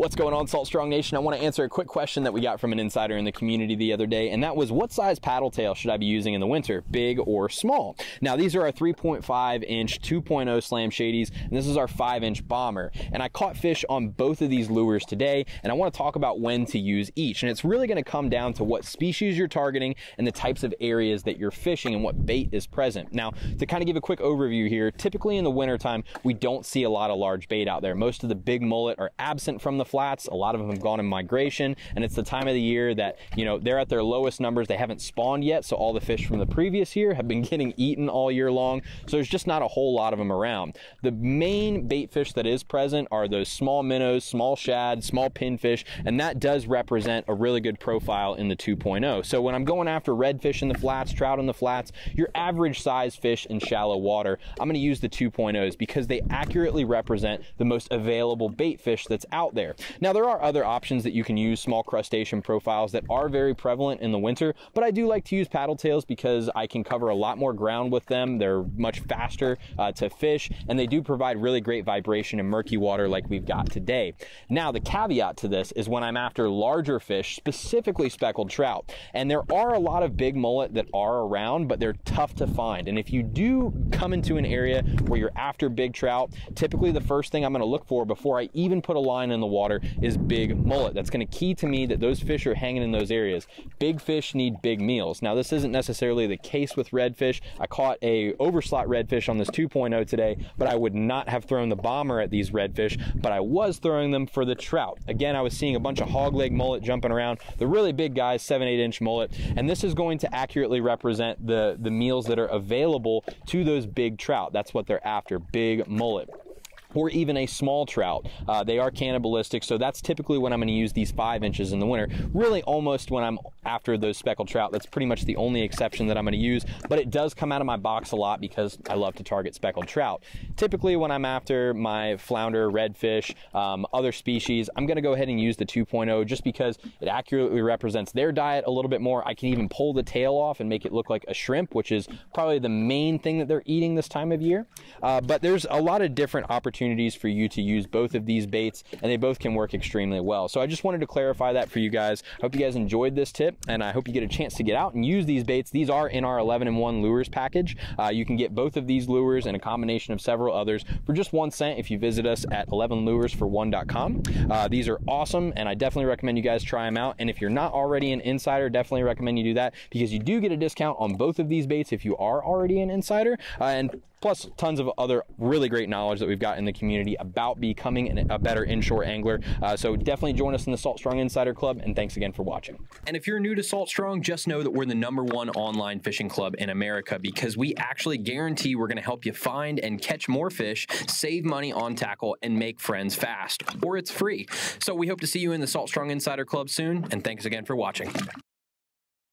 What's going on, Salt Strong Nation? I want to answer a quick question that we got from an insider in the community the other day, and that was what size paddle tail should I be using in the winter, big or small? Now, these are our 3.5 inch 2.0 slam shadies, and this is our 5 inch bomber. And I caught fish on both of these lures today, and I want to talk about when to use each. And it's really going to come down to what species you're targeting and the types of areas that you're fishing and what bait is present. Now, to kind of give a quick overview here, typically in the wintertime, we don't see a lot of large bait out there. Most of the big mullet are absent from the flats. A lot of them have gone in migration, and it's the time of the year that, you know, they're at their lowest numbers. They haven't spawned yet, so all the fish from the previous year have been getting eaten all year long. So there's just not a whole lot of them around. The main bait fish that is present are those small minnows, small shad, small pinfish, and that does represent a really good profile in the 2.0. So when I'm going after redfish in the flats, trout in the flats, your average size fish in shallow water, I'm gonna use the 2.0s because they accurately represent the most available bait fish that's out there. Now, there are other options that you can use, small crustacean profiles that are very prevalent in the winter, but I do like to use paddle tails because I can cover a lot more ground with them. They're much faster uh, to fish, and they do provide really great vibration in murky water like we've got today. Now, the caveat to this is when I'm after larger fish, specifically speckled trout, and there are a lot of big mullet that are around, but they're tough to find. And if you do come into an area where you're after big trout, typically the first thing I'm gonna look for before I even put a line in the water is big mullet. That's gonna key to me that those fish are hanging in those areas. Big fish need big meals. Now, this isn't necessarily the case with redfish. I caught a overslot redfish on this 2.0 today, but I would not have thrown the bomber at these redfish, but I was throwing them for the trout. Again, I was seeing a bunch of hog leg mullet jumping around, the really big guys, seven, eight inch mullet, and this is going to accurately represent the, the meals that are available to those big trout. That's what they're after, big mullet or even a small trout. Uh, they are cannibalistic, so that's typically when I'm going to use these five inches in the winter. Really, almost when I'm after those speckled trout. That's pretty much the only exception that I'm going to use, but it does come out of my box a lot because I love to target speckled trout. Typically, when I'm after my flounder, redfish, um, other species, I'm going to go ahead and use the 2.0 just because it accurately represents their diet a little bit more. I can even pull the tail off and make it look like a shrimp, which is probably the main thing that they're eating this time of year. Uh, but there's a lot of different opportunities for you to use both of these baits, and they both can work extremely well. So I just wanted to clarify that for you guys. I hope you guys enjoyed this tip and I hope you get a chance to get out and use these baits. These are in our 11 and 1 lures package. Uh, you can get both of these lures and a combination of several others for just one cent if you visit us at 11luresfor1.com. Uh, these are awesome, and I definitely recommend you guys try them out. And if you're not already an insider, definitely recommend you do that because you do get a discount on both of these baits if you are already an insider. Uh, and plus tons of other really great knowledge that we've got in the community about becoming a better inshore angler. Uh, so definitely join us in the Salt Strong Insider Club, and thanks again for watching. And if you're new to Salt Strong, just know that we're the number one online fishing club in America because we actually guarantee we're going to help you find and catch more fish, save money on tackle, and make friends fast, or it's free. So we hope to see you in the Salt Strong Insider Club soon, and thanks again for watching.